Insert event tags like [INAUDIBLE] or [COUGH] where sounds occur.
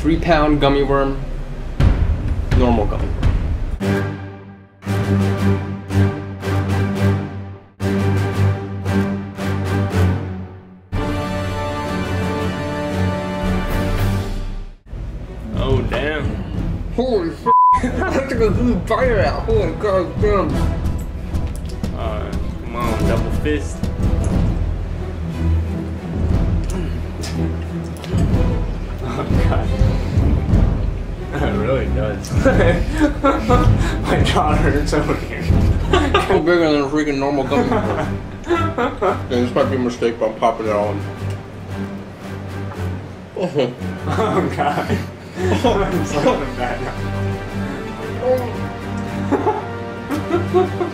Three pound gummy worm. Normal gummy worm. Oh damn. Holy f! [LAUGHS] I took a good fire out. Holy god damn. Come on, double fist. Really does. [LAUGHS] My jaw hurts over here. So bigger than a freaking normal gummy worm. Yeah, [LAUGHS] this might be a mistake, but I'm popping it on. Oh. Oh god. [LAUGHS] I'm so bad now. Oh.